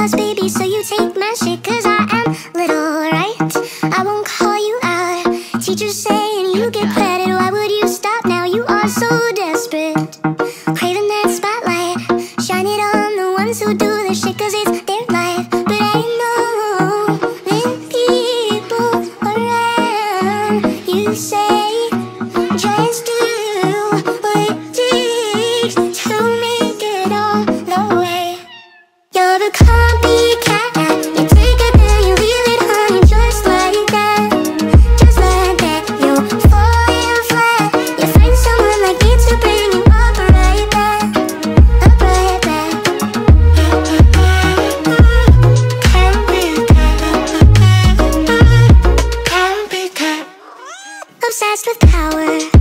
Plus, baby, so you take my shit Cause I am little, right? I won't call you out Teachers saying you get credit Why would you stop now? You are so desperate Obsessed with power.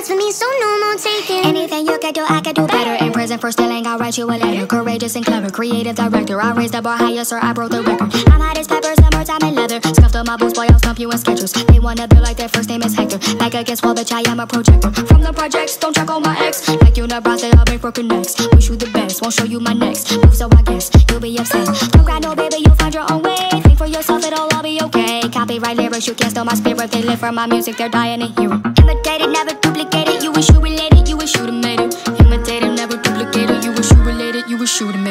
For me, so no more taking. Anything you can do, I can do better. In prison for stealing, I'll write you a letter. Courageous and clever, creative director. I raised the bar higher, sir. I broke the record. I'm hot as peppers, and more time in leather. Scuffed on my boots, boy, I'll stump you in Skechers. They wanna be like their first name is Hector. Back against wall, bitch, I am a projector. From the projects, don't check on my ex. Like you they all break broken necks. Wish you the best, won't show you my next move, so I guess you'll be obsessed. Don't cry, no, baby, you'll find your own way. Think for yourself, it'll all be okay. Copyright lyrics, you can't steal my spirit. They live for my music, they're dying to hear it. Imitate it, never duplicate it. You wish you related, you wish you'd have made it. Imitate never duplicate it. You wish you related, you wish have